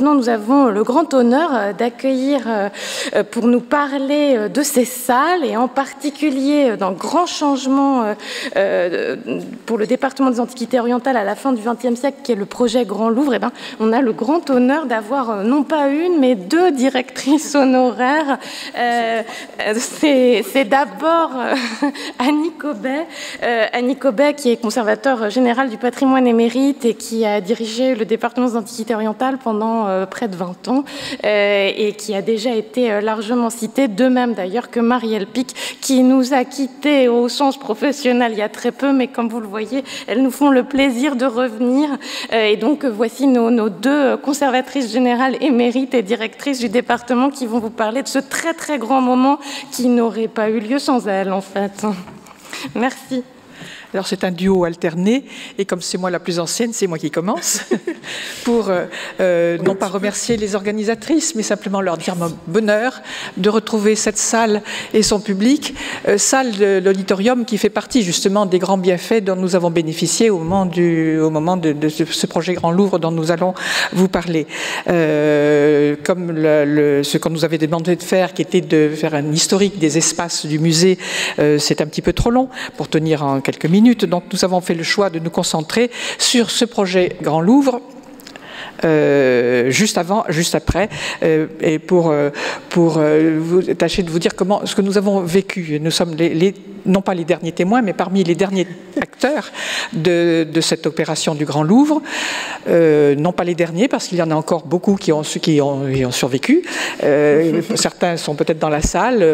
Nous avons le grand honneur euh, d'accueillir euh, euh, pour nous parler de ces salles et en particulier d'un grand changement pour le département des Antiquités orientales à la fin du XXe siècle qui est le projet Grand Louvre. Eh ben, on a le grand honneur d'avoir non pas une mais deux directrices honoraires. C'est d'abord Annie Cobet, Annie Cobet qui est conservateur général du patrimoine émérite et qui a dirigé le département des Antiquités orientales pendant euh, près de 20 ans euh, et qui a déjà été euh, largement cité, de même d'ailleurs que Marielle Pic, qui nous a quittés au sens professionnel il y a très peu, mais comme vous le voyez, elles nous font le plaisir de revenir. Et donc, voici nos, nos deux conservatrices générales émérites et directrices du département qui vont vous parler de ce très très grand moment qui n'aurait pas eu lieu sans elles, en fait. Merci. Alors c'est un duo alterné, et comme c'est moi la plus ancienne, c'est moi qui commence, pour euh, euh, non pas remercier les organisatrices, mais simplement leur dire mon bonheur de retrouver cette salle et son public, euh, salle de l'auditorium qui fait partie justement des grands bienfaits dont nous avons bénéficié au moment, du, au moment de, ce projet Grand Louvre dont nous allons vous parler. comme ce qu'on nous avait demandé de faire, qui était de faire un historique des espaces du musée, c'est un petit peu trop long pour tenir en quelques minutes donc nous avons fait le choix de nous concentrer sur ce projet Grand Louvre euh, juste avant, juste après, euh, et pour, euh, vous, tâcher de vous dire comment ce que nous avons vécu. Nous sommes les, non pas les derniers témoins, mais parmi les derniers acteurs de, de cette opération du Grand Louvre. non pas les derniers, parce qu'il y en a encore beaucoup qui ont, qui ont, ont survécu. certains sont peut-être dans la salle,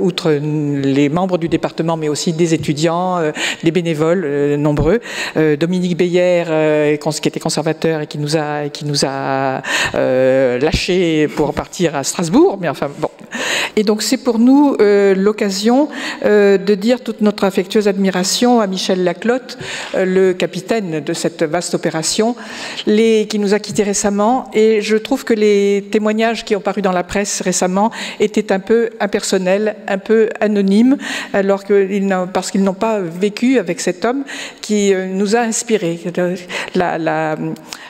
outre les membres du département, mais aussi des étudiants, des bénévoles nombreux. Dominique Beyer, qui était conservateur et qui nous a, qui nous a euh, lâché pour partir à Strasbourg. Mais enfin, bon. Et donc, c'est pour nous euh, l'occasion euh, de dire toute notre affectueuse admiration à Michel Laclotte, le capitaine de cette vaste opération, qui nous a quittés récemment. Et je trouve que les témoignages qui ont paru dans la presse récemment étaient un peu impersonnels, un peu anonymes, alors qu'ils parce qu'ils n'ont pas vécu avec cet homme qui nous a inspirés.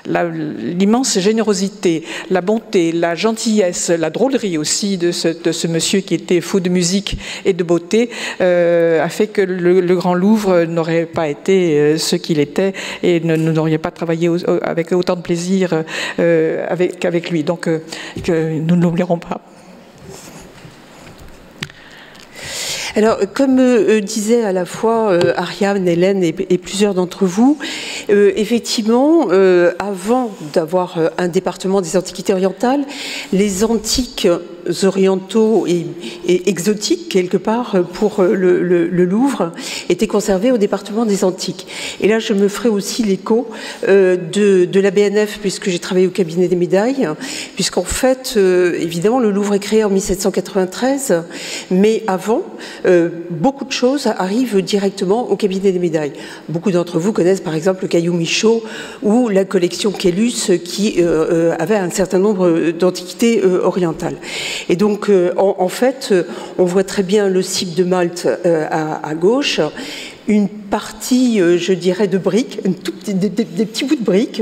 L'immense générosité, la bonté, la gentillesse, la drôlerie aussi de ce, monsieur qui était fou de musique et de beauté euh, a fait que le, Grand Louvre n'aurait pas été euh, ce qu'il était et nous n'aurions pas travaillé avec autant de plaisir euh, qu'avec lui. Donc nous ne l'oublierons pas. Alors, comme euh, disaient à la fois euh, Ariane, Hélène et, plusieurs d'entre vous, euh, effectivement, avant d'avoir un département des antiquités orientales, les antiques orientaux et, exotiques, quelque part, pour le, Louvre, étaient conservés au département des Antiques. Et là, je me ferai aussi l'écho euh, de, la BNF, puisque j'ai travaillé au cabinet des médailles, puisqu'en fait, euh, évidemment, le Louvre est créé en 1793, mais avant, euh, beaucoup de choses arrivent directement au cabinet des médailles. Beaucoup d'entre vous connaissent, par exemple, le Caillou Michaud ou la collection Kélus, qui avait un certain nombre d'antiquités orientales. Et donc, euh, en, fait, euh, on voit très bien le cible de Malte euh, à, gauche une partie, je dirais, de briques, des, petits bouts de briques.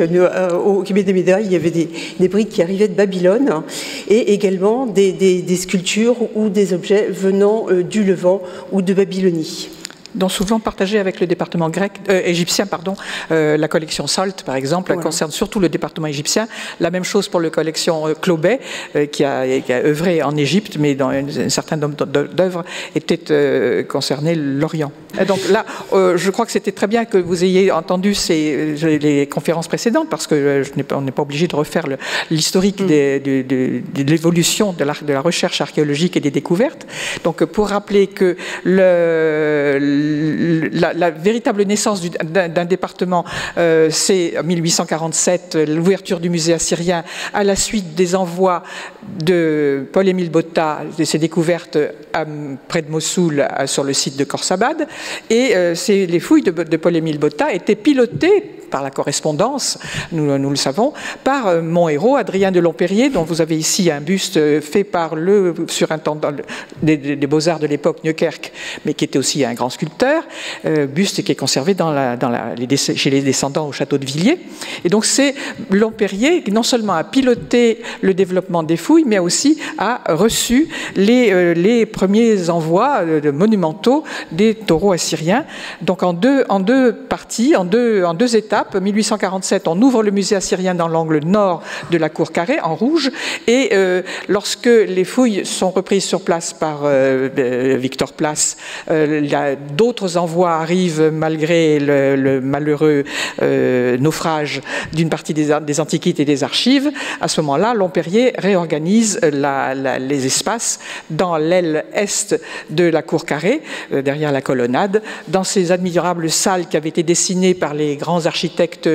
au Québec des médailles, il y avait des, briques qui arrivaient de Babylone et également des, sculptures ou des objets venant du Levant ou de Babylonie dont souvent partagé avec le département grec, euh, égyptien. Pardon. Euh, la collection Salt, par exemple, concerne surtout le département égyptien. La même chose pour la collection euh, Clobet, qui, a, œuvré en Égypte, mais dans un certain nombre d'œuvres était concerné l'Orient. Donc là, je crois que c'était très bien que vous ayez entendu ces, les conférences précédentes, parce que je on n'est pas obligé de refaire l'historique mm. de, l'évolution de la, de la recherche archéologique et des découvertes. Donc pour rappeler que le la, véritable naissance d'un département, euh, c'est 1847, l'ouverture du musée assyrien à la suite des envois de Paul-Émile Botta, de ses découvertes près de Mossoul sur le site de Khorsabad. Et euh, les fouilles de, Paul-Émile Botta étaient pilotées par la correspondance, nous, nous le savons, par mon héros, Adrien de Lompérier, dont vous avez ici un buste fait par le surintendant des, des beaux-arts de l'époque, Neukerk, mais qui était aussi un grand sculpteur, buste qui est conservé chez les descendants au château de Villiers. Et donc c'est Lompérier qui non seulement a piloté le développement des fouilles, mais aussi a reçu les, premiers envois monumentaux des taureaux assyriens. Donc en deux, en deux parties, en deux, en deux étapes. 1847, on ouvre le musée assyrien dans l'angle nord de la cour carrée, en rouge. Et euh, lorsque les fouilles sont reprises sur place par euh, euh, Victor Place, d'autres envois arrivent malgré le, malheureux naufrage d'une partie des, des, antiquités et des archives. À ce moment-là, Lompérier réorganise les espaces dans l'aile est de la cour carrée, derrière la colonnade, dans ces admirables salles qui avaient été dessinées par les grands architectes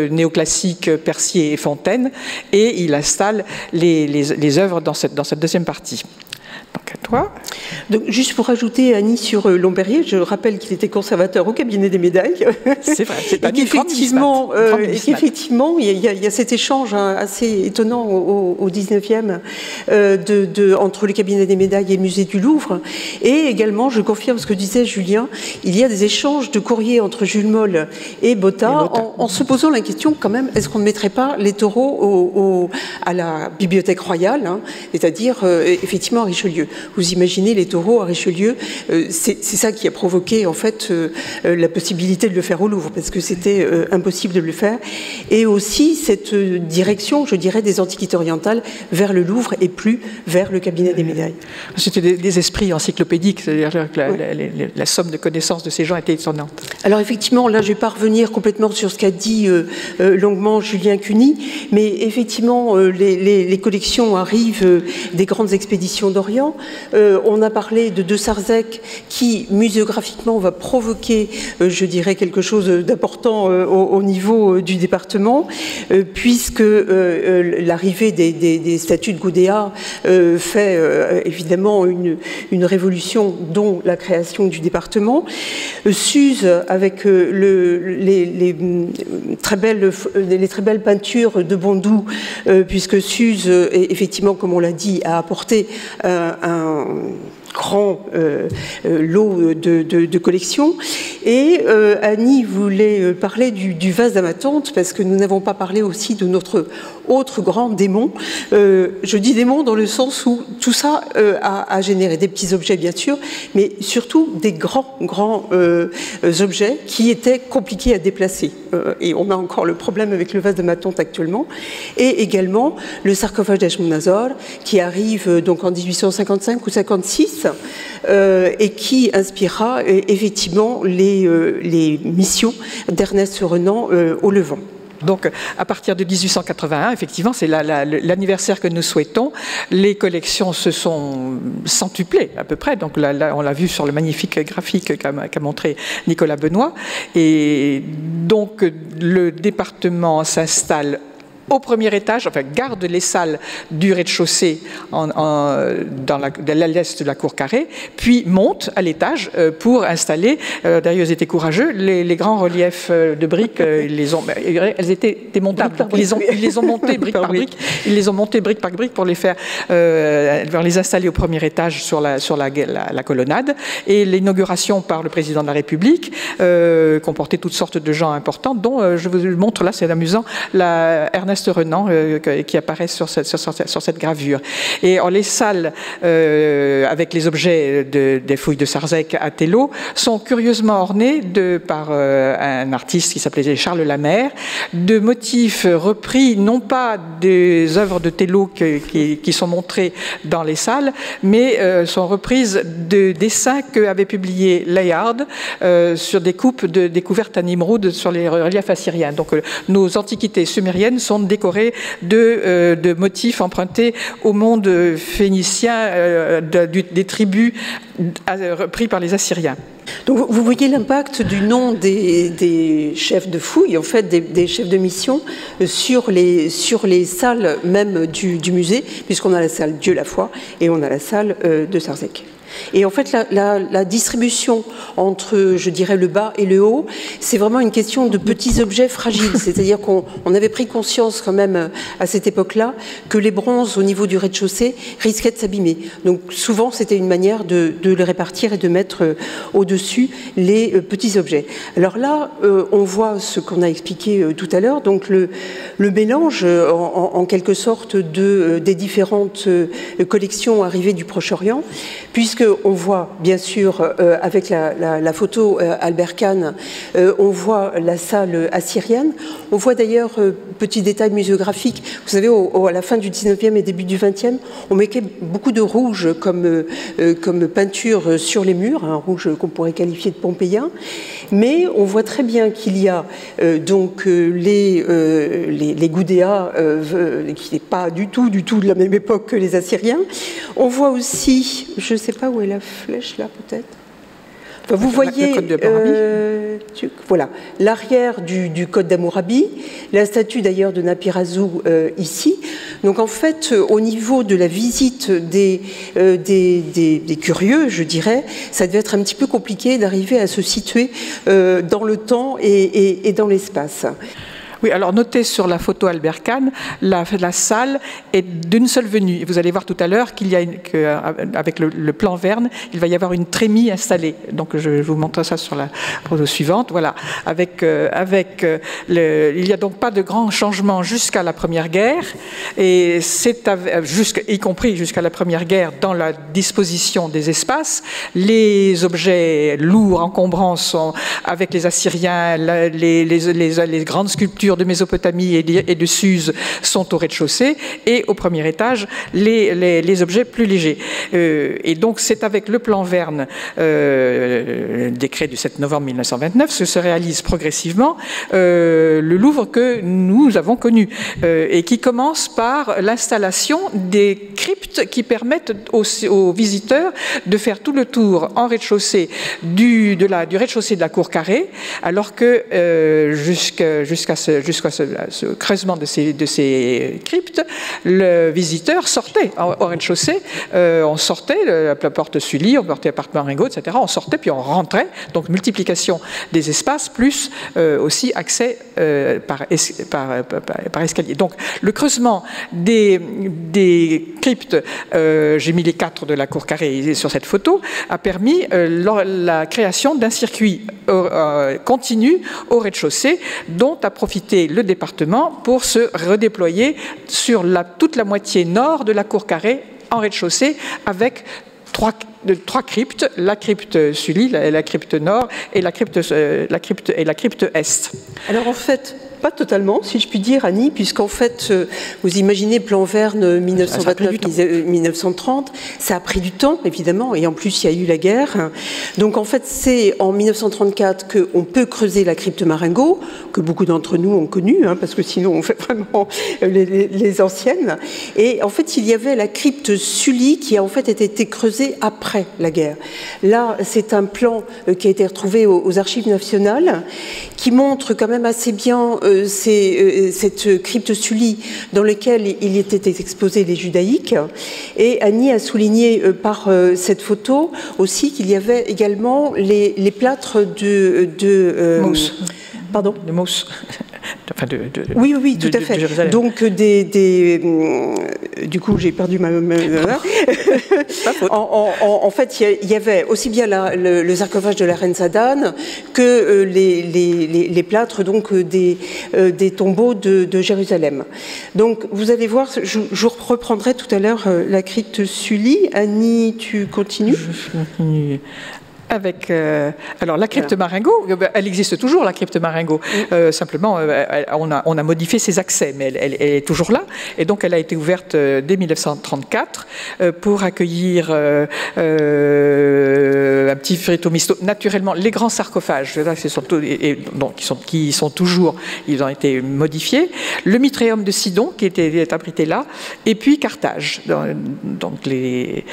néoclassiques Percier et Fontaine, et il installe les, œuvres dans cette deuxième partie. Donc à toi. Donc, juste pour ajouter Annie sur euh, Lomberier, je rappelle qu'il était conservateur au cabinet des médailles. C'est vrai, c'est et qu'effectivement, euh, effectivement, il y, a, il y, a cet échange hein, assez étonnant au, au 19e euh, de, de, entre le cabinet des médailles et le musée du Louvre. Et également, je confirme ce que disait Julien, il y a des échanges de courriers entre Jules Moll et Botta, et Botta. En, en, se posant la question quand même, est-ce qu'on ne mettrait pas les taureaux au, au, à la Bibliothèque royale, hein, c'est-à-dire euh, effectivement à Richelieu? Vous imaginez les taureaux à Richelieu, euh, c'est ça qui a provoqué en fait euh, euh, la possibilité de le faire au Louvre, parce que c'était impossible de le faire. Et aussi cette direction, je dirais, des antiquités orientales vers le Louvre et plus vers le cabinet des médailles. C'était des, des, esprits encyclopédiques, c'est-à-dire que la, ouais. la, la, la, somme de connaissances de ces gens était étonnante. Alors effectivement, là je ne vais pas revenir complètement sur ce qu'a dit euh, euh, longuement Julien Cuny, mais effectivement euh, les, les, collections arrivent des grandes expéditions d'Orient. Euh, on a parlé de De Sarzec qui, muséographiquement, va provoquer, euh, je dirais, quelque chose d'important euh, au, au, niveau du département, puisque l'arrivée des, statues de Goudéa fait évidemment une, révolution, dont la création du département. Suse, avec belles, les très belles peintures de Bondou, puisque Suse, effectivement, comme on l'a dit, a apporté un grand euh, euh, lot de, de, de collections. Et euh, Annie voulait parler du, du vase d'amatante parce que nous n'avons pas parlé aussi de notre autre grand démon. Euh, je dis démon dans le sens où tout ça euh, a, généré des petits objets bien sûr, mais surtout des grands, grands objets qui étaient compliqués à déplacer. et on a encore le problème avec le vase d'amatante actuellement. Et également le sarcophage d'Ashmonazor qui arrive donc en 1855 ou 56 euh, et qui inspirera euh, effectivement les, euh, les missions d'Ernest Renan euh, au Levant. Donc, à partir de 1881, effectivement, c'est l'anniversaire que nous souhaitons. Les collections se sont centuplées à peu près. Donc, on l'a vu sur le magnifique graphique qu'a qu montré Nicolas Benoît. Et donc, le département s'installe au premier étage, enfin garde les salles du rez-de-chaussée dans l'est de la cour carrée, puis monte à l'étage euh, pour installer, euh, d'ailleurs ils étaient courageux, les, les grands reliefs de briques, ils les ont, elles étaient démontables, ils les, ont, ils les ont montés brique par brique, ils les ont montés brique par brique pour les faire, euh, les installer au premier étage sur la, sur la, la, la colonnade, et l'inauguration par le président de la République euh, comportait toutes sortes de gens importants, dont je vous montre là, c'est amusant, la Ernest Ernest Renan euh, qui apparaît sur cette, gravure. Et les salles euh, avec les objets de, des fouilles de Sarzec à Tello sont curieusement ornées par euh, un artiste qui s'appelait Charles Lamère de motifs repris non pas des œuvres de Tello qui, sont montrées dans les salles, mais sont reprises de dessins qu'avait publié Layard sur des coupes de découvertes à Nimroud sur les reliefs assyriens. Donc nos antiquités sumériennes sont décoré de, euh, de, motifs empruntés au monde phénicien euh, des tribus repris par les Assyriens. Donc vous voyez l'impact du nom des, chefs de fouille, en fait des, chefs de mission, euh, sur les, sur les salles même du, du musée, puisqu'on a la salle Dieu la foi et on a la salle euh, de Sarzec. Et en fait, la, distribution entre, je dirais, le bas et le haut, c'est vraiment une question de petits objets fragiles. C'est-à-dire qu'on avait pris conscience quand même à cette époque-là que les bronzes au niveau du rez-de-chaussée risquaient de s'abîmer. Donc souvent, c'était une manière de, les répartir et de mettre euh, au-dessus les euh, petits objets. Alors là, euh, on voit ce qu'on a expliqué tout à l'heure, donc le, mélange en, quelque sorte de, des différentes collections arrivées du Proche-Orient, puisqu'on voit bien sûr avec la, photo Albert Kahn, on voit la salle assyrienne, on voit d'ailleurs, petit détail muséographique, vous savez, à la fin du 19e et début du 20e, on mettait beaucoup de rouge comme, comme peinture sur les murs, un rouge qu'on pourrait qualifier de pompéien, mais on voit très bien qu'il y a euh, donc euh, les, euh, les, les Goudéas, qui n'est pas du tout, du tout de la même époque que les Assyriens. On voit aussi, je ne sais pas où est la flèche là peut-être vous voyez euh, voilà, l'arrière du, code d'Amourabi, la statue d'ailleurs de Napirazou euh, ici. Donc en fait, au niveau de la visite des, euh, des, curieux, je dirais, ça devait être un petit peu compliqué d'arriver à se situer dans le temps et dans l'espace. Oui, alors notez sur la photo Albert Kahn, la, salle est d'une seule venue. Vous allez voir tout à l'heure qu'il y a une, avec le, plan Verne, il va y avoir une trémie installée. Donc je vous montre ça sur la photo suivante. Voilà, avec, euh, avec euh, il n'y a donc pas de grands changements jusqu'à la Première Guerre, et c'est y compris jusqu'à la Première Guerre dans la disposition des espaces. Les objets lourds, encombrants sont avec les Assyriens, les, les grandes sculptures de Mésopotamie et de Suse sont au rez-de-chaussée et au premier étage les, objets plus légers. Euh, et donc c'est avec le plan Verne, euh, décret du 7 novembre 1929, que se réalise progressivement euh, le Louvre que nous avons connu et qui commence par l'installation des cryptes qui permettent aux, visiteurs de faire tout le tour en rez-de-chaussée du, du rez-de-chaussée de la cour carrée, alors que jusqu'à ce, jusqu'à ce, creusement de ces, cryptes, le visiteur sortait au rez-de-chaussée, euh, on sortait, la, porte Sully, on portait l'appartement Ringo, etc. On sortait puis on rentrait, donc multiplication des espaces, plus euh, aussi accès euh, par, escalier. Donc le creusement des, des cryptes, j'ai mis les quatre de la cour carrée sur cette photo, a permis la création d'un circuit continu au rez-de-chaussée dont a profité le département pour se redéployer sur la, toute la moitié nord de la cour carrée en rez-de-chaussée avec trois, trois cryptes, la crypte Sully, la, la crypte nord et la crypte, euh, la crypte, et la crypte est. Alors en fait, pas totalement, si je puis dire, Annie, puisqu'en fait, euh, vous imaginez plan Verne 1929-1930, ça a pris du temps, évidemment, et en plus, il y a eu la guerre. Donc, en fait, c'est en 1934 qu'on peut creuser la crypte Marengo, que beaucoup d'entre nous ont connue, hein, parce que sinon, on fait vraiment les, anciennes. Et en fait, il y avait la crypte Sully qui a en fait été creusée après la guerre. Là, c'est un plan euh, qui a été retrouvé aux, Archives nationales, qui montre quand même assez bien euh, euh, cette crypte Sully dans laquelle il était exposé les judaïques. Et Annie a souligné euh, par cette photo aussi qu'il y avait également les, plâtres de... de Mousse. Pardon De mousse oui, oui, tout à fait. Donc, des, euh, du coup, j'ai perdu ma. en, fait, il y, avait aussi bien le, sarcophage de la reine Sadane que euh, les, plâtres donc, des, euh, des tombeaux de, Jérusalem. Donc, vous allez voir, je, je reprendrai tout à l'heure la crypte Sully. Annie, tu continues? Je continue avec euh, alors la crypte Marengo, euh, bah, elle existe toujours la crypte Marengo. Euh, simplement, on, a, on, a, modifié ses accès, mais elle, est toujours là. Et donc, elle a été ouverte dès 1934 pour accueillir un petit frétomisto. Naturellement, les grands sarcophages, qui, sont, qui sont toujours, ils ont été modifiés. Le mitréum de Sidon qui était abrité là, et puis Carthage. Donc, les,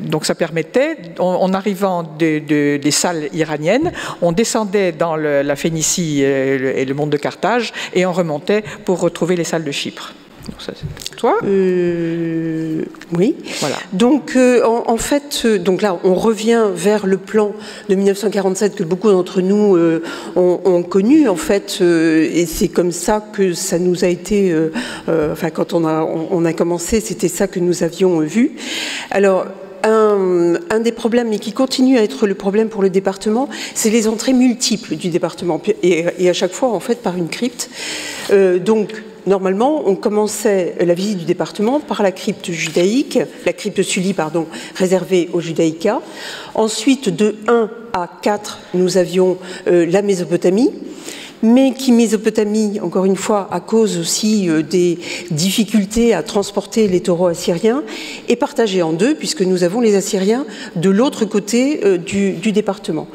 donc ça permettait, on, on arrive des salles iraniennes, on descendait dans la Phénicie et le, monde de Carthage et on remontait pour retrouver les salles de Chypre. toi Oui. Voilà. Donc, en, fait, donc là, on revient vers le plan de 1947 que beaucoup d'entre nous ont, connu, en fait, et c'est comme ça que ça nous a été, enfin, quand on a, on a commencé, c'était ça que nous avions vu. Alors, un, des problèmes, et qui continue à être le problème pour le département, c'est les entrées multiples du département, et, à chaque fois, en fait, par une crypte. Euh, donc, normalement, on commençait la visite du département par la crypte judaïque, la crypte Sully, pardon, réservée aux judaïcas. Ensuite, de 1 à 4, nous avions euh, la Mésopotamie mais qui Mésopotamie, encore une fois, à cause aussi euh, des difficultés à transporter les taureaux assyriens, est partagée en deux, puisque nous avons les Assyriens de l'autre côté euh, du, du département.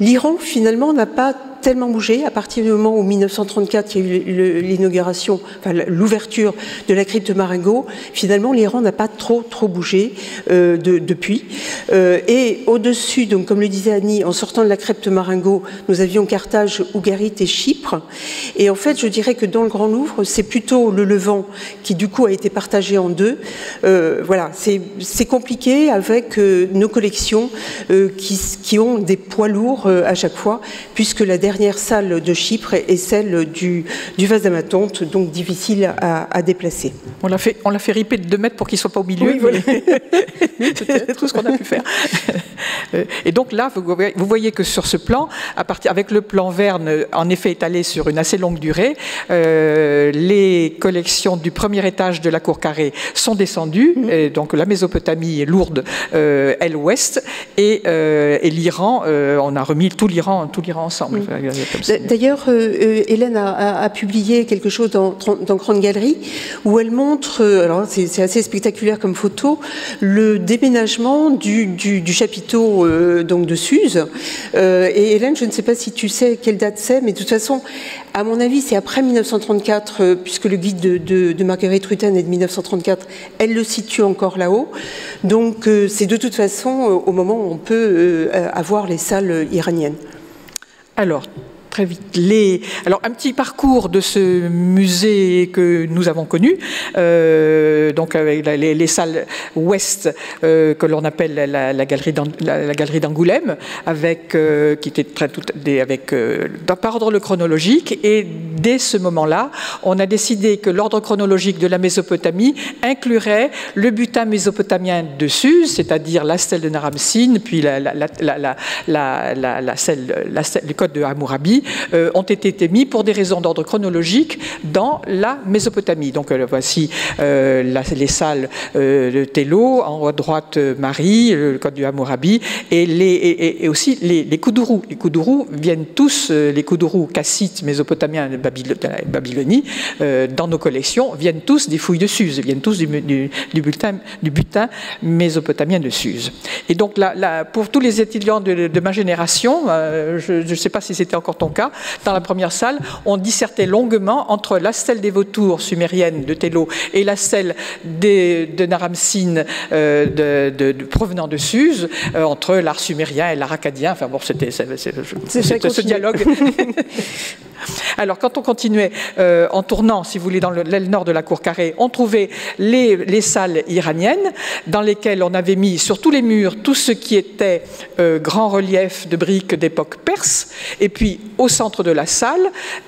L'Iran, finalement, n'a pas tellement bougé à partir du moment où 1934, il y a eu l'inauguration, enfin, l'ouverture de la crypte Marengo. Finalement, l'Iran n'a pas trop trop bougé euh, depuis. Euh, et au-dessus, donc comme le disait Annie, en sortant de la crypte Marengo, nous avions Carthage, Ougarit et Chypre. Et en fait, je dirais que dans le Grand Louvre, c'est plutôt le Levant qui du coup a été partagé en deux. Euh, voilà, c'est compliqué avec nos collections qui, qui, ont des poids lourds à chaque fois, puisque la dernière salle de Chypre est celle du, du vase d'Amatonte, donc difficile à, déplacer. On l'a fait, on l'a fait riper de 2 mètres pour qu'il ne soit pas au milieu. Oui, C'est tout ce qu'on a pu faire. Euh, et donc là, vous voyez que sur ce plan, à partir, avec le plan Verne, en effet étalé sur une assez longue durée, euh, les collections du premier étage de la cour carrée sont descendues. Mm-hmm. Et donc la Mésopotamie est lourde, euh, elle ouest, et, et l'Iran, on a remis tout l'Iran, tout l'Iran ensemble. Mm. D'ailleurs, euh, euh, Hélène a, publié quelque chose dans, dans Grande Galerie où elle montre, euh, alors c'est assez spectaculaire comme photo, le déménagement du, chapiteau donc de Suse. et Hélène, je ne sais pas si tu sais quelle date c'est, mais de toute façon, à mon avis, c'est après 1934, puisque le guide de, de, Marguerite Rutten est de 1934, elle le situe encore là-haut. Donc c'est de toute façon au moment où on peut avoir les salles iraniennes. Alors, très vite. Les... Alors, un petit parcours de ce musée que nous avons connu, euh, donc avec les, salles ouest euh, que l'on appelle la, galerie d'Angoulême, avec euh, qui était très avec par ordre chronologique. Et dès ce moment-là, on a décidé que l'ordre chronologique de la Mésopotamie inclurait le butin mésopotamien de c'est-à-dire la stèle de Naramsin, puis la, la, la, la, le code de Hammurabi euh, ont été émis pour des raisons d'ordre chronologique dans la Mésopotamie. Donc euh, voici euh, les salles de Télo, en haut à droite Marie, le code du Hammurabi, et, aussi les, les. Les Koudourous viennent tous, les Koudourous cassites mésopotamiens de Babylonie, dans nos collections, viennent tous des fouilles de Suse, viennent tous du, butin, mésopotamien de Suse. Et donc pour tous les étudiants de, ma génération, je ne sais pas si c'était encore ton cas, dans la première salle, on dissertait longuement entre la stèle des vautours sumérienne de Tello et la stèle de Naramsin euh, de, provenant de Suse, euh, entre l'art sumérien et l'art acadien. Enfin bon, c'était ce dialogue. Alors, quand on continuait euh, en tournant, si vous voulez, dans l'aile nord de la cour carrée, on trouvait les, salles iraniennes dans lesquelles on avait mis sur tous les murs tout ce qui était euh, grand relief de briques d'époque perse, et puis au centre de la salle,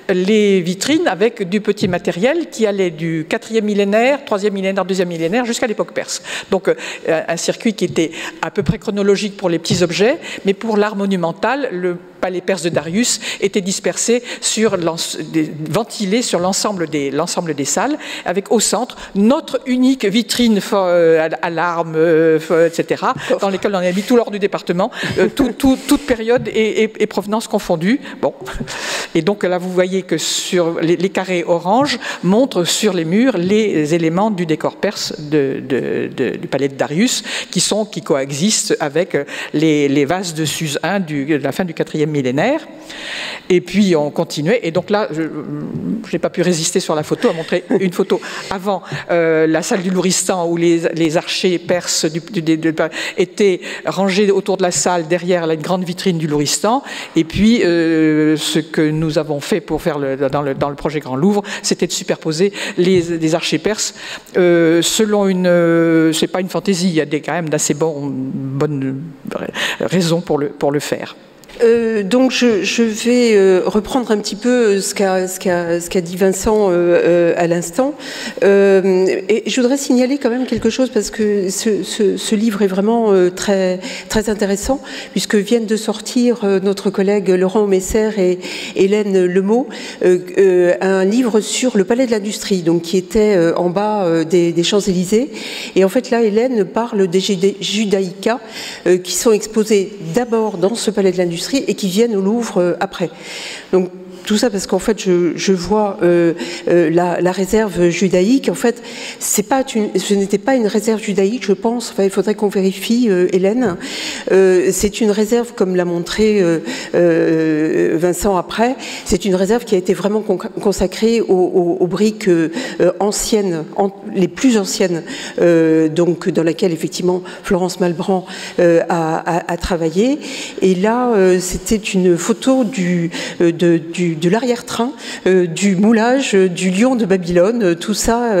les vitrines avec du petit matériel qui allait du 4e millénaire, 3e millénaire, 2e millénaire jusqu'à l'époque perse. Donc, euh, un circuit qui était à peu près chronologique pour les petits objets, mais pour l'art monumental, le palais perse de Darius était dispersé sur ventilé sur l'ensemble des, des salles, avec au centre notre unique vitrine euh, à l'arme, euh, etc., dans lesquelles on a mis tout l'ordre du département, euh, toute période et, provenance confondues. Bon. Et donc là, vous voyez que sur les, carrés orange montrent sur les murs les éléments du décor perse du palais de Darius qui, sont, qui coexistent avec les, vases de Suse I de la fin du 4e millénaire. Et puis on continuait. Et donc là, je n'ai pas pu résister sur la photo à montrer une photo avant euh, la salle du Louristan où les, archers perses étaient rangés autour de la salle derrière la grande vitrine du Louristan. Et puis euh, ce que nous avons fait pour faire dans, le, dans, le, projet Grand Louvre, c'était de superposer les, archers perses euh, selon une. c'est pas une fantaisie, il y a des, quand même d'assez bonnes raisons pour le, pour le faire. Euh, donc je, vais euh, reprendre un petit peu ce qu'a dit Vincent euh, à l'instant. et je voudrais signaler quand même quelque chose parce que ce, livre est vraiment très, très intéressant puisque viennent de sortir notre collègue Laurent Messer et Hélène Lemot un livre sur le palais de l'industrie, donc qui était en bas des, des Champs-Élysées. Et en fait là, Hélène parle des judaïcas qui sont exposés d'abord dans ce palais de l'industrie et qui viennent au Louvre euh, après. Tout ça parce qu'en fait, je, vois euh, euh, la, réserve judaïque. En fait, c'est pas ce n'était pas une réserve judaïque, je pense. Enfin, il faudrait qu'on vérifie, euh, Hélène. c'est une réserve, comme l'a montré Vincent après. C'est une réserve qui a été vraiment consacrée aux, briques anciennes, les plus anciennes, donc dans laquelle effectivement Florence Malbran a, travaillé. Et là, c'était une photo du de l'arrière-train, euh, du moulage euh, du lion de Babylone. Euh, tout ça,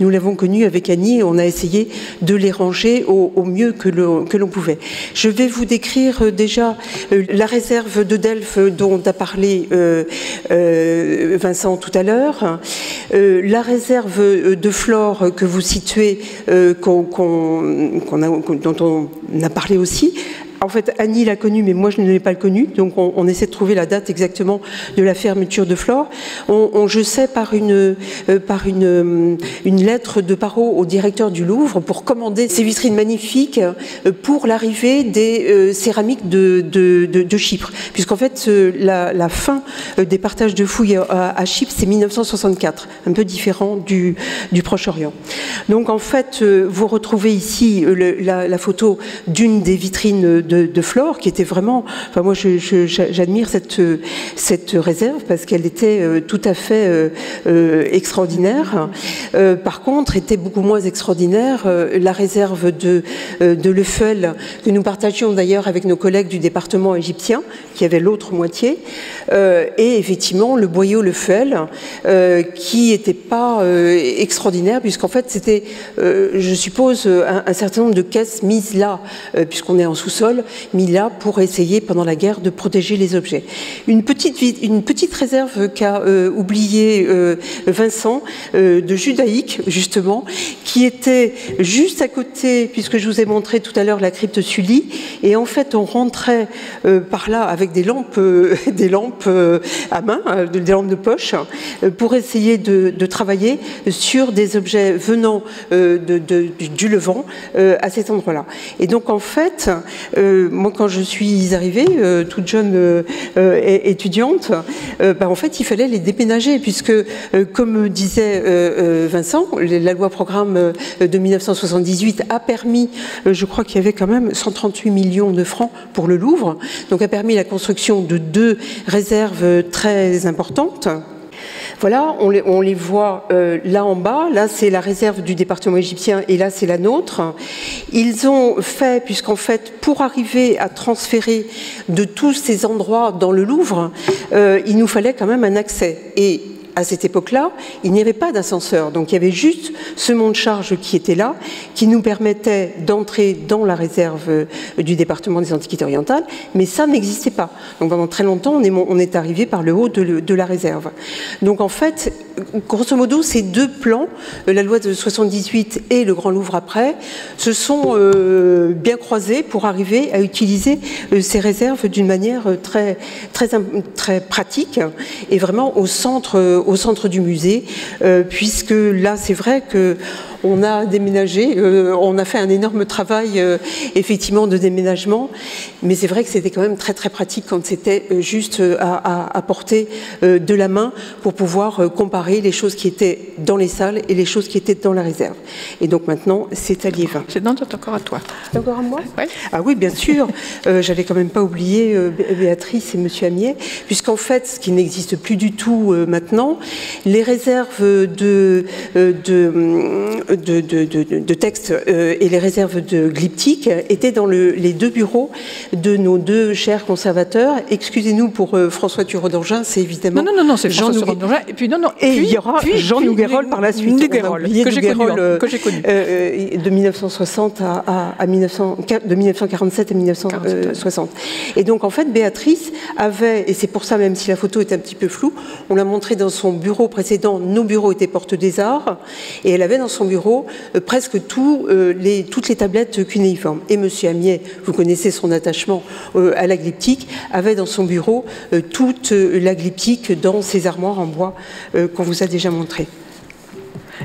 nous l'avons connu avec Annie et on a essayé de les ranger au, mieux que l'on pouvait. Je vais vous décrire déjà la réserve de Delphes dont a parlé Vincent tout à l'heure, la réserve de Flore que vous situez, dont on a parlé aussi, en fait, Annie l'a connu, mais moi je ne l'ai pas connu. Donc on, essaie de trouver la date exactement de la fermeture de Flore. On, je sais par une euh, par une, euh, une lettre de Parot au directeur du Louvre pour commander ces vitrines magnifiques euh, pour l'arrivée des céramiques de, de, de, Chypre, puisqu'en fait la, fin des partages de fouilles à, Chypre c'est 1964, un peu différent du, du Proche-Orient. Donc en fait, vous retrouvez ici la, la photo d'une des vitrines de, Flore, qui était vraiment. Enfin, moi, j'admire cette, réserve parce qu'elle était euh, tout à fait euh, euh, extraordinaire. par contre, était beaucoup moins extraordinaire la réserve de, de que nous partagions d'ailleurs avec nos collègues du département égyptien, qui avait l'autre moitié, et effectivement le boyau Lefel, qui n'était pas extraordinaire, puisqu'en fait, c'était, je suppose, un, certain nombre de caisses mises là, puisqu'on est en sous-sol, mis là pour essayer pendant la guerre de protéger les objets. Une petite, une petite réserve qu'a euh, oublié euh, Vincent euh, de judaïque justement, qui était juste à côté, puisque je vous ai montré tout à l'heure la crypte Sully, et en fait on rentrait par là avec des lampes, des lampes à main, des lampes de poche, pour essayer de, travailler sur des objets venant de, du Levant à cet endroit-là. Et donc en fait, moi, quand je suis arrivée, euh, toute jeune euh, euh, étudiante, bah, en fait, il fallait les déménager, puisque, comme disait Vincent, la loi programme de 1978 a permis, je crois qu'il y avait quand même 138 millions de francs pour le Louvre, donc a permis la construction de deux réserves très importantes. Voilà, on les, voit euh, là en bas. Là, c'est la réserve du département égyptien et là, c'est la nôtre. Ils ont fait, puisqu'en fait, pour arriver à transférer de tous ces endroits dans le Louvre, euh, il nous fallait quand même un accès. Et à cette époque-là, il n'y avait pas d'ascenseur. Donc il y avait juste ce mont de charge qui était là, qui nous permettait d'entrer dans la réserve euh, du département des Antiquités orientales, mais ça n'existait pas. Donc pendant très longtemps, on est, arrivé par le haut de, la réserve. Donc en fait, grosso modo, ces deux plans, euh, la loi de 78 et le Grand Louvre après, se sont euh, bien croisés pour arriver à utiliser ces réserves d'une manière très, très, très pratique et vraiment au centre au centre du musée, euh, puisque là, c'est vrai que on a déménagé, on a fait un énorme travail effectivement de déménagement, mais c'est vrai que c'était quand même très très pratique quand c'était juste à, à, porter de la main pour pouvoir comparer les choses qui étaient dans les salles et les choses qui étaient dans la réserve. Et donc maintenant, c'est à Liévin. C'est encore à toi. encore à moi? Ah oui, bien sûr. J'allais quand même pas oublier Béatrice et Monsieur Amier, puisqu'en fait, ce qui n'existe plus du tout maintenant, les réserves de, euh, de, de, texte euh, et les réserves de glyptique étaient dans les deux bureaux de nos deux chers conservateurs. Excusez-nous pour euh, François Thureau d'Angin, c'est évidemment. Non, non, non, c'est Jean Thureau Et puis, non, non, et il y aura Jean Nouguerol par la suite. Nouguerol, que j'ai connu. Que j'ai connu. de 1960 à, à, 1900, de 1947 à 1960. Et donc, en fait, Béatrice avait, et c'est pour ça, même si la photo est un petit peu floue, on l'a montré dans son bureau précédent, nos bureaux étaient porte des arts, et elle avait dans son bureau euh, presque euh, toutes les tablettes cunéiformes. Et M. Amier, vous connaissez son attachement euh, à la glyptique, avait dans son bureau toute la glyptique dans ses armoires en bois qu'on vous a déjà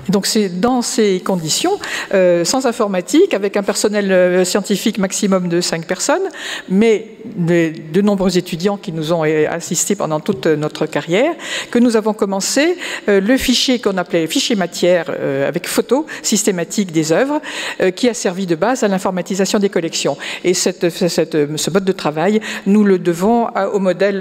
donc c'est dans ces conditions, euh, sans informatique, avec un personnel euh, scientifique maximum de 5 personnes, mais de, nombreux étudiants qui nous ont assistés pendant toute notre carrière, que nous avons commencé euh, le fichier qu'on appelait fichier matière avec photos systématiques des œuvres, qui a servi de base à l'informatisation des collections. Et ce mode de travail, nous le devons au modèle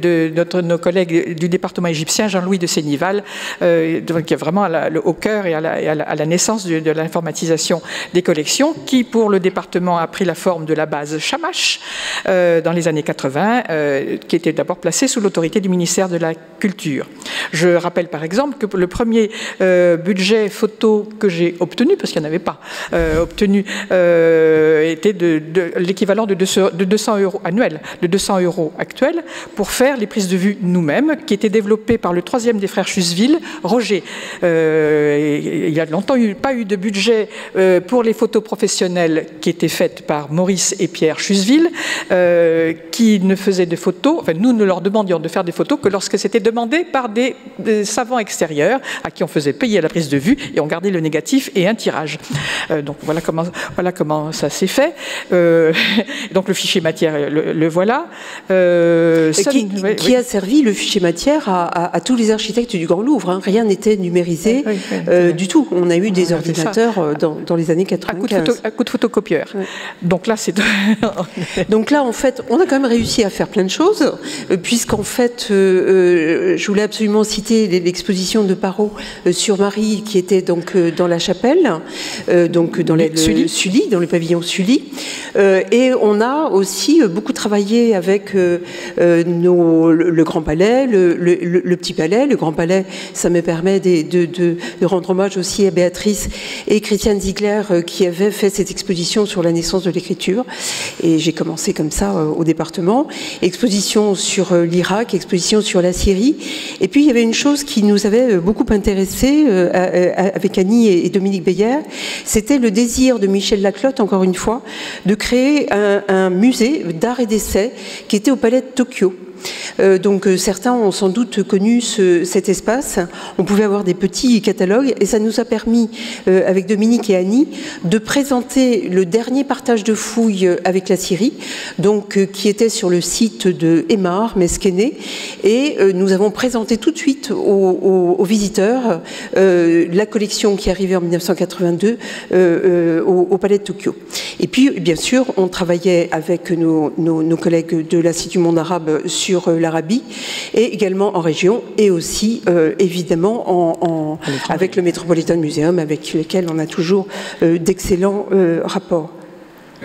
de notre, nos collègues du département égyptien, Jean-Louis de Sénival, qui est vraiment le au cœur et à la, naissance de, l'informatisation des collections, qui pour le département a pris la forme de la base Chamash euh, dans les années 80, euh, qui était d'abord placée sous l'autorité du ministère de la Culture. Je rappelle par exemple que le premier euh, budget photo que j'ai obtenu, parce qu'il n'y en avait pas, obtenu était de, l'équivalent de 200, euros annuels, de 200 euros actuels, pour faire les prises de vue nous-mêmes, qui étaient développées par le troisième des frères Chusville, Roger. Il n'y a longtemps pas eu de budget euh, pour les photos professionnelles qui étaient faites par Maurice et Pierre Chusville, euh, qui ne faisaient de photos, enfin nous ne leur demandions de faire des photos que lorsque c'était demandé par des, savants extérieurs à qui on faisait payer la prise de vue et on gardait le négatif et un tirage. donc voilà comment, voilà comment ça s'est fait. donc le fichier matière, le, voilà. qui, a servi le fichier matière à, tous les architectes du Grand Louvre. Hein. Rien n'était numérisé. Euh, du tout. On a eu des ordinateurs euh, dans, les années 95. À coup de, photocopieur. Donc là, c'est. Donc là, en fait, on a quand même réussi à faire plein de choses, euh, puisqu'en fait, je voulais absolument citer l'exposition de Parot sur Marie, qui était donc dans la chapelle, donc dans le Sully. dans le pavillon Sully. et on a aussi beaucoup travaillé avec nos, le, Grand Palais, le, Petit Palais. Le Grand Palais, ça me permet de, de, de rendre hommage aussi à Béatrice et Christiane Ziegler euh, qui avaient fait cette exposition sur la naissance de l'écriture. Et j'ai commencé comme ça euh, au département. Exposition sur euh, l'Irak, exposition sur la Syrie. Et puis il y avait une chose qui nous avait beaucoup intéressé avec Annie et Dominique Beyer, c'était le désir de Michel Laclotte, encore une fois, de créer un, musée d'art et d'essai qui était au Palais de Tokyo. Donc certains ont sans doute connu cet espace. On pouvait avoir des petits et ça nous a permis, euh, avec Dominique et Annie, de présenter le dernier partage de fouilles avec la Syrie, donc qui était sur le site de Emar, Meskené, et nous avons présenté tout de suite aux, visiteurs la collection qui arrivait en 1982 au, Palais de Tokyo. Et puis, bien sûr, on travaillait avec nos, collègues de l'Institut Monde Arabe sur euh, l'Arabie et également en région et aussi euh, évidemment avec le Metropolitan Museum avec lequel on a toujours euh, d'excellents rapports.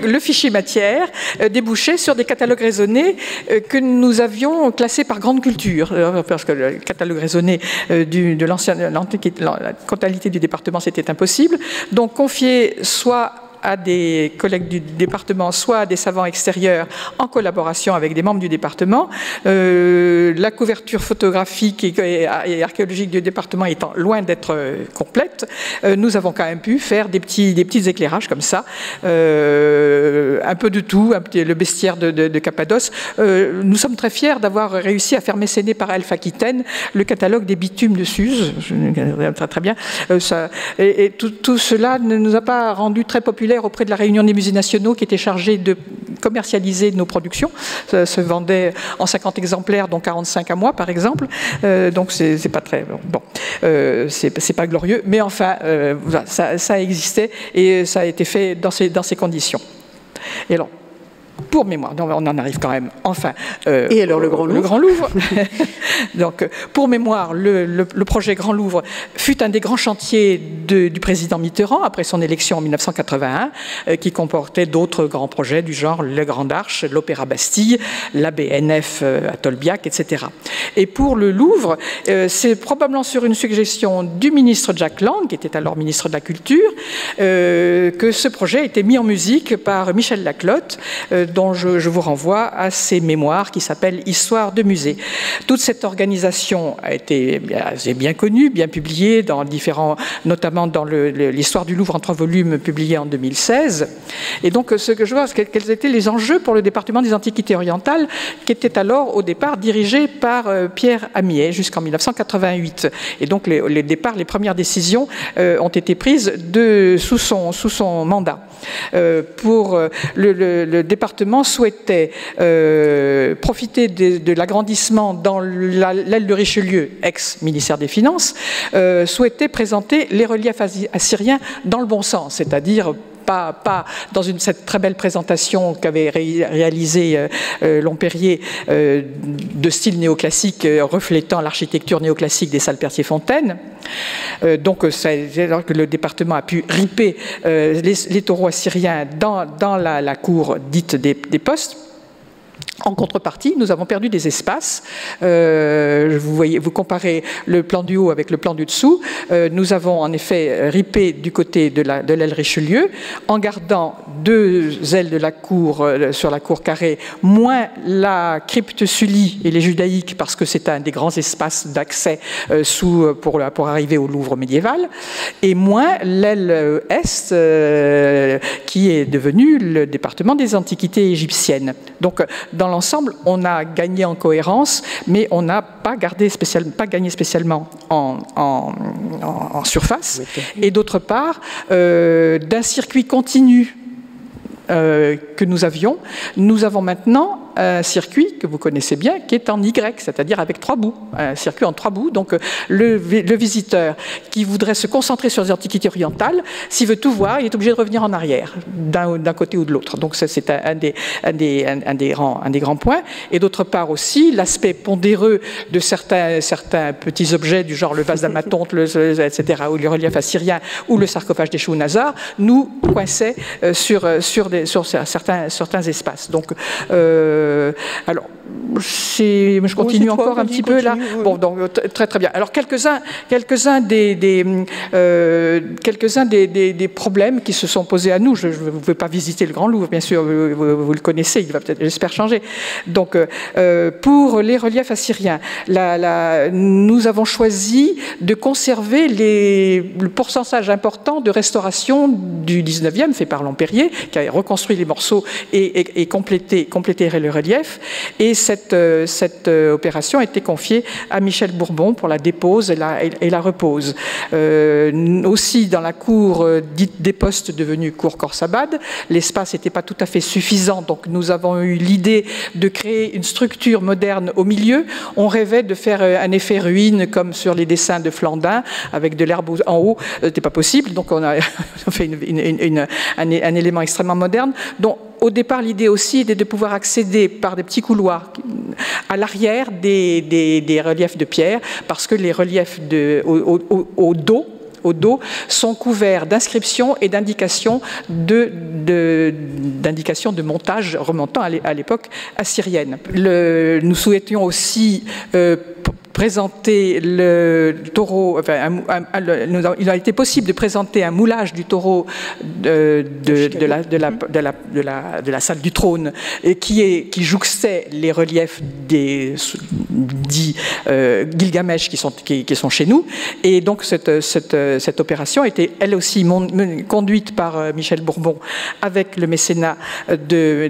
Le fichier matière débouchait sur des catalogues raisonnés que nous avions classés par grande culture, parce que le catalogue raisonné de l'ancienne, la comptabilité du département, c'était impossible. Donc confier soit à des collègues du département, soit à des savants extérieurs en collaboration avec des membres du département. la couverture photographique et, archéologique du département étant loin d'être complète, nous avons quand même pu faire des petits, des petits éclairages comme ça, un peu de tout, le bestiaire de, de, Cappadoce. nous sommes très fiers d'avoir réussi à faire mécéner par Elf Aquitaine le catalogue des bitumes de Suse. Très, très bien. Euh, et, tout, cela ne nous a pas rendu très populaires auprès de la Réunion des musées nationaux qui était chargée de commercialiser nos productions. Ça se vendait en 50 exemplaires, dont 45 à moi, par exemple. Euh, donc c'est pas très bon. Euh, c'est pas glorieux, mais enfin, ça, ça, existait et ça a été fait dans ces, dans ces conditions. Et alors, pour mémoire. on en arrive quand même. Enfin. Euh, et alors le Grand Louvre. Le Grand Louvre. Donc, pour mémoire, le, projet Grand Louvre fut un des grands chantiers du président Mitterrand après son élection en 1981, euh, qui comportait d'autres grands projets du genre le Grand Arche, l'Opéra Bastille, la BNF euh, à Tolbiac, etc. Et pour le Louvre, c'est probablement sur une suggestion du ministre Jack Lang, qui était alors ministre de la Culture, que ce projet a été mis en musique par Michel Laclotte dont je, vous renvoie à ses mémoires qui s'appellent Histoire de musée. Toute cette organisation a été bien, connue, bien publiée, dans différents, notamment dans l'Histoire du Louvre en trois volumes publié en 2016. Et donc, ce que je vois, c'est quels étaient les enjeux pour le département des Antiquités orientales, qui était alors, au départ, dirigé par euh, Pierre Amiet jusqu'en 1988. Et donc, les, départs, les premières décisions euh, ont été prises de, sous, son, sous son mandat. Euh, pour le département souhaitait euh, profiter de, l'agrandissement dans l'aile de Richelieu, ex-ministère des Finances, euh, souhaitait présenter les reliefs assyriens dans le bon sens, c'est-à-dire pas, dans cette très belle présentation qu'avait réalisée euh, euh Lompérier de style néoclassique reflétant l'architecture néoclassique des salles Percier-Fontaine. donc, c'est alors que le département a pu riper les, taureaux assyriens dans, la, cour dite des postes. En contrepartie, nous avons perdu des espaces. Euh, vous, comparez le plan du haut avec le plan du dessous. Euh, nous avons en effet ripé du côté de l'aile Richelieu, en gardant deux ailes de la cour euh, sur la cour carrée, moins la crypte Sully et les judaïques, parce que c'est un des grands espaces d'accès pour, pour arriver au Louvre médiéval, et moins l'aile est, qui est devenue le département des antiquités égyptiennes. Donc, dans l'ensemble, on a gagné en cohérence, mais on n'a pas, gardé pas gagné spécialement en, surface. Et d'autre part, euh, d'un circuit continu euh, que nous avions, nous avons maintenant un circuit que vous connaissez bien, qui est en Y, c'est-à-dire avec trois bouts, un circuit en trois bouts. Donc euh, le, visiteur qui voudrait se concentrer sur les antiquités orientales, s'il veut tout voir, il est obligé de revenir en arrière, d'un côté ou de l'autre. Donc ça, c'est un, des, grands, points. Et d'autre part aussi, l'aspect pondéreux de certains, petits objets du genre le vase d'Amatonte, etc., ou le relief assyrien, ou le sarcophage des Nazar, nous coinçait euh, sur, euh, certains, espaces. Donc, alors, je continue encore un petit peu là. Bon, donc très très bien. Alors quelques-uns, quelques-uns des, des euh, quelques-uns des, des, problèmes qui se sont posés à nous. Je ne veux pas visiter le Grand Louvre, bien sûr, vous, le connaissez. Il va peut-être, j'espère, changer. Donc euh, pour les reliefs assyriens, la, la, nous avons choisi de conserver les, le pourcentage important de restauration du 19e fait par Lampérier, qui a reconstruit les morceaux et, et, et complété, complété le relief. Et cette, euh, euh, opération a été confiée à Michel Bourbon pour la dépose et la, repose. Euh, aussi, dans la cour dite des postes devenue cour Corsabad, l'espace n'était pas tout à fait suffisant, donc nous avons eu l'idée de créer une structure moderne au milieu. On rêvait de faire un effet ruine comme sur les dessins de Flandin, avec de l'herbe en haut. Ce n'était pas possible, donc on a fait un, un, élément extrêmement moderne. dont au départ, l'idée aussi était de pouvoir accéder par des petits couloirs à l'arrière des, reliefs de pierre, parce que les reliefs au, dos au dos sont couverts d'inscriptions et d'indications de, de, montage remontant à l'époque assyrienne. nous souhaitions aussi euh, présenter le taureau, enfin, il a été possible de présenter un moulage du taureau de, de, la, de, la, de, la, de, la, salle du trône et qui, est, qui jouxtait les reliefs des dits euh, Gilgamesh qui sont, qui, sont chez nous. Et donc cette, cette, cette opération a été elle aussi conduite par euh, Michel Bourbon avec le mécénat de,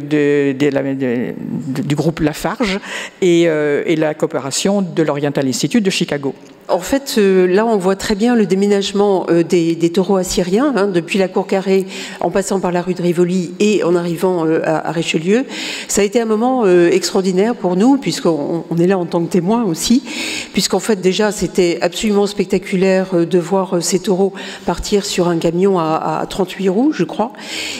du groupe Lafarge et, euh, et la coopération de l'Oriental Institute de Chicago. En fait, euh, là, on voit très bien le déménagement euh, des, taureaux assyriens, hein, depuis la cour carrée, en passant par la rue de Rivoli et en arrivant euh, à, Richelieu. Ça a été un moment extraordinaire pour nous, puisqu'on est là en tant que témoin aussi, puisqu'en fait, déjà, c'était absolument spectaculaire de voir ces taureaux partir sur un camion à, 38 roues, je crois.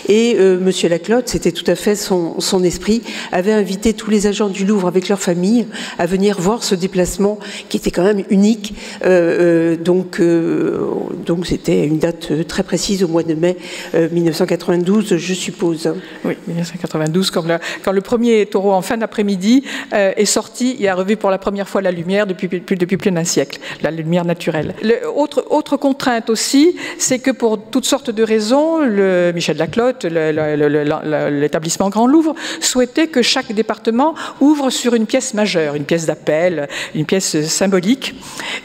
Et Monsieur Laclotte, c'était tout à fait son, son esprit, avait invité tous les agents du Louvre avec leur famille à venir voir ce déplacement qui était quand même unique euh, euh, donc, euh, donc c'était une date très précise au mois de mai 1992, je suppose. Oui, 1992, quand, le premier taureau en fin d'après-midi est sorti et a revu pour la première fois la lumière depuis, plus d'un siècle, la lumière naturelle. autre, contrainte aussi, c'est que pour toutes sortes de raisons, Michel Laclotte, l'établissement Grand Louvre, souhaitait que chaque département ouvre sur une pièce majeure, une pièce d'appel, une pièce symbolique.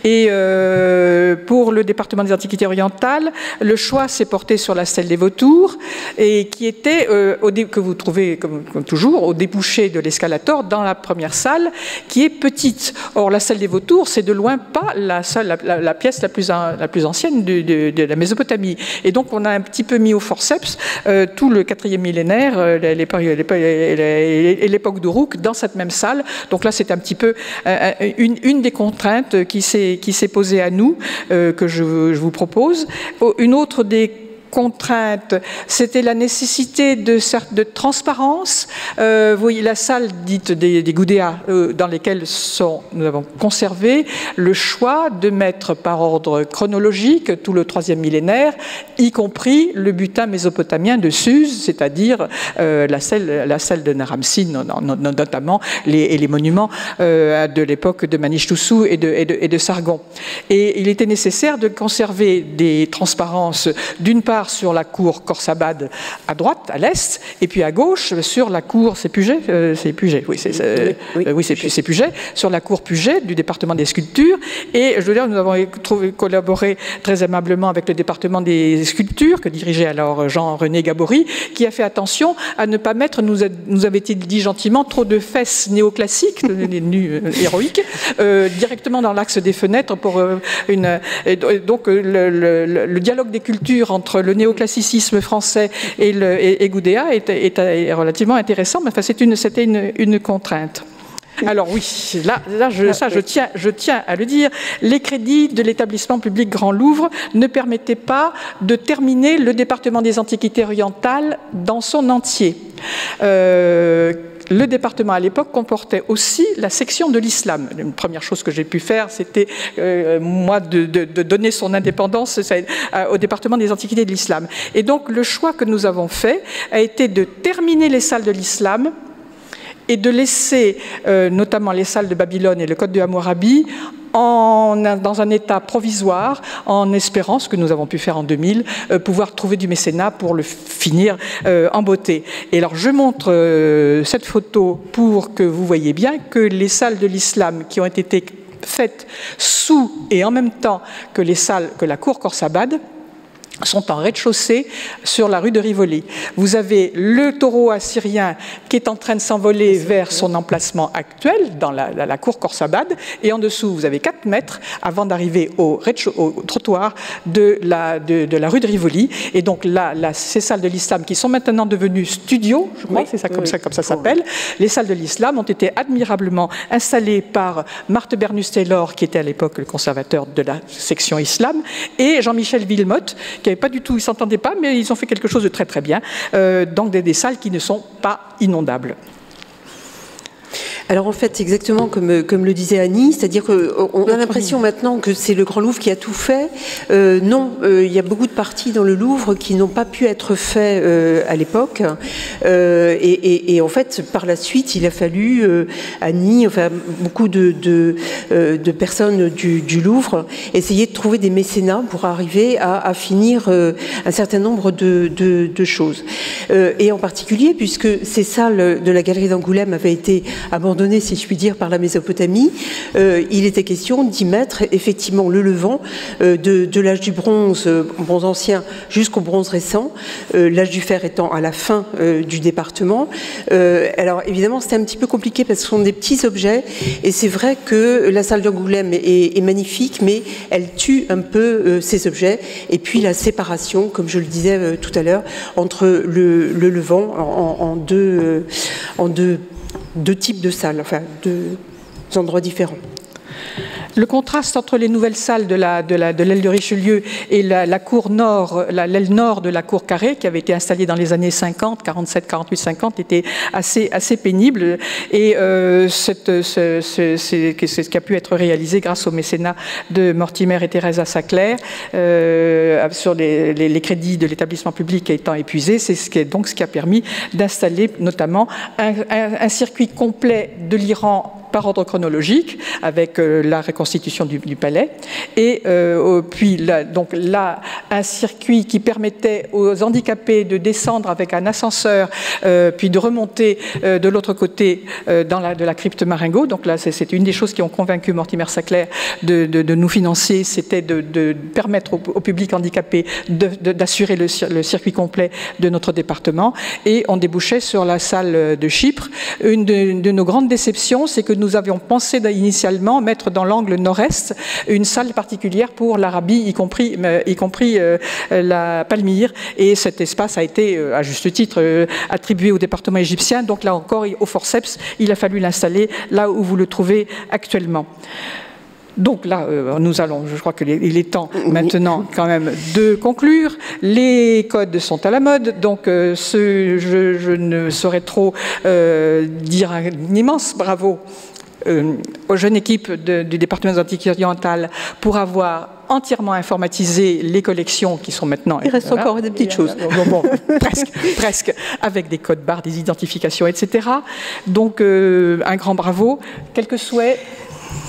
Et euh, pour le département des Antiquités orientales, le choix s'est porté sur la stèle des Vautours, et qui était, euh, que vous trouvez comme, toujours, au débouché de l'escalator, dans la première salle, qui est petite. Or, la stèle des Vautours, c'est de loin pas la, salle, la, pièce la plus, la plus ancienne de, la Mésopotamie. Et donc, on a un petit peu mis au forceps euh, tout le quatrième millénaire, et l'époque d'Uruk, dans cette même salle. Donc là, c'est un petit peu une, une des contraintes qui s'est s'est posé à nous, euh, que je, vous propose. Une autre des contrainte, c'était la nécessité de, de transparence. Euh, vous voyez la salle dite des, Goudéas, euh, dans lesquelles sont, nous avons conservé le choix de mettre par ordre chronologique tout le troisième millénaire, y compris le butin mésopotamien de Suse, c'est-à-dire euh, la, salle, la salle de Naramsin, notamment les, et les monuments de l'époque de Manishtusu et de, et, de, et de Sargon. Et il était nécessaire de conserver des transparences, d'une part, sur la cour Corsabad à droite, à l'est, et puis à gauche sur la cour, c'est Puget, euh, c'est Puget, oui, c'est oui, c'est Puget, sur la cour Puget du département des sculptures. Et je veux dire, nous avons trouvé, collaboré très aimablement avec le département des sculptures que dirigeait alors Jean-René Gabory, qui a fait attention à ne pas mettre, nous, nous avait-il dit gentiment, trop de fesses néoclassiques, des nus euh, héroïques, euh, directement dans l'axe des fenêtres pour une. donc le, le, dialogue des cultures entre le le néoclassicisme français et, Goudéa est, relativement intéressant, mais enfin, c'était une, contrainte. Alors oui, là, là je, ça, je tiens, je tiens à le dire, les crédits de l'établissement public Grand Louvre ne permettaient pas de terminer le département des Antiquités orientales dans son entier. Euh, le département à l'époque comportait aussi la section de l'islam. Une première chose que j'ai pu faire, c'était euh, moi de, donner son indépendance au département des antiquités de l'islam. Et donc le choix que nous avons fait a été de terminer les salles de l'islam et de laisser euh, notamment les salles de Babylone et le Code de Hammurabi dans un état provisoire, en espérant, ce que nous avons pu faire en 2000, euh, pouvoir trouver du mécénat pour le finir euh, en beauté. Et alors je montre cette photo pour que vous voyez bien que les salles de l'islam qui ont été faites sous et en même temps que les salles que la cour Corsabad, sont en rez-de-chaussée sur la rue de Rivoli. Vous avez le taureau assyrien qui est en train de s'envoler vers son emplacement actuel dans la, cour Corsabad et en dessous vous avez 4 mètres avant d'arriver au, au, trottoir de la, de, la, rue de Rivoli. Et donc là, ces salles de l'islam qui sont maintenant devenues studios, je crois, c'est ça comme, ça comme ça s'appelle, les salles de l'islam ont été admirablement installées par Marthe Bernus-Taylor qui était à l'époque le conservateur de la section islam et Jean-Michel Villemotte qui pas du tout, ils s'entendaient pas, mais ils ont fait quelque chose de très très bien, euh, dans des, salles qui ne sont pas inondables. Alors en fait, exactement comme, comme le disait Annie, c'est-à-dire qu'on a l'impression maintenant que c'est le Grand Louvre qui a tout fait. Euh, non, euh, il y a beaucoup de parties dans le Louvre qui n'ont pas pu être faites euh, à l'époque. Et, en fait, par la suite, il a fallu, Annie, enfin beaucoup de, de, personnes du, Louvre, essayer de trouver des mécénats pour arriver à, finir un certain nombre de, de choses. et en particulier, puisque ces salles de la galerie d'Angoulême avaient été abandonnées si je puis dire, par la Mésopotamie, euh, il était question d'y mettre effectivement le Levant euh, de, l'âge du bronze, euh, bronze ancien, jusqu'au bronze récent, l'âge du fer étant à la fin du département. alors évidemment, c'était un petit peu compliqué parce que ce sont des petits objets, et c'est vrai que la salle d'Angoulême est, magnifique, mais elle tue un peu ces objets, et puis la séparation, comme je le disais tout à l'heure, entre le, Levant en, deux, en deux deux types de salles, enfin deux endroits différents. Le contraste entre les nouvelles salles de l'aile de, Richelieu et la, cour nord, l'aile nord de la cour carrée, qui avait été installée dans les années 50, 47, 48, 50, était assez, assez pénible. Et euh, c'est ce qui a pu être réalisé grâce au mécénat de Mortimer et Thérèse Saclair euh, sur les, crédits de l'établissement public étant épuisés. C'est ce qui donc ce qui a permis d'installer notamment un circuit complet de l'Iran par ordre chronologique avec euh, la reconstitution du, palais. Et euh, puis là, donc là un circuit qui permettait aux handicapés de descendre avec un ascenseur euh, puis de remonter de l'autre côté dans la, de la crypte Marengo. Donc là c'est une des choses qui ont convaincu Mortimer Saclair de, de, nous financer c'était de, permettre au, public handicapé d'assurer le, le, circuit complet de notre département. Et on débouchait sur la salle de Chypre. Une de nos grandes déceptions c'est que nous avions pensé initialement mettre dans l'angle nord-est une salle particulière pour l'Arabie, y compris, euh, y compris euh, la Palmyre. Et cet espace a été, euh, à juste titre, attribué au département égyptien. Donc là encore, au forceps, il a fallu l'installer là où vous le trouvez actuellement. Donc là, nous allons, je crois qu'il est temps maintenant quand même de conclure. Les codes sont à la mode, donc ce, je, ne saurais trop dire un immense bravo euh, aux jeunes équipes du département des Antiquités orientales pour avoir entièrement informatisé les collections qui sont maintenant. Il reste encore des petites choses. presque, presque, avec des codes barres, des identifications, etc. Donc, euh, un grand bravo. Quelques souhaits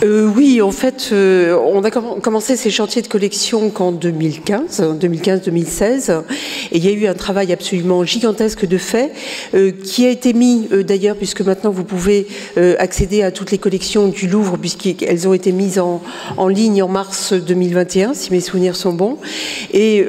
euh, oui, en fait, euh, on a commencé ces chantiers de collection qu'en 2015, 2015-2016, et il y a eu un travail absolument gigantesque de fait, euh, qui a été mis d'ailleurs, puisque maintenant vous pouvez accéder à toutes les collections du Louvre, puisqu'elles ont été mises en, ligne en mars 2021, si mes souvenirs sont bons. Et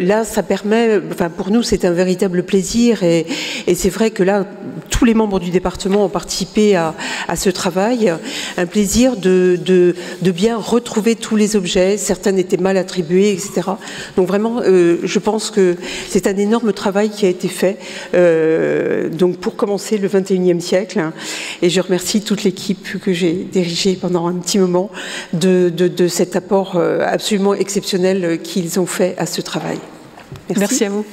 là, ça permet, enfin pour nous, c'est un véritable plaisir, et, c'est vrai que là, tous les membres du département ont participé à, à ce travail, un plaisir de, bien retrouver tous les objets. Certains étaient mal attribués, etc. Donc vraiment, euh, je pense que c'est un énorme travail qui a été fait euh, donc pour commencer le 21e siècle. Et je remercie toute l'équipe que j'ai dirigée pendant un petit moment de, cet apport euh, absolument exceptionnel qu'ils ont fait à ce travail. Merci à vous.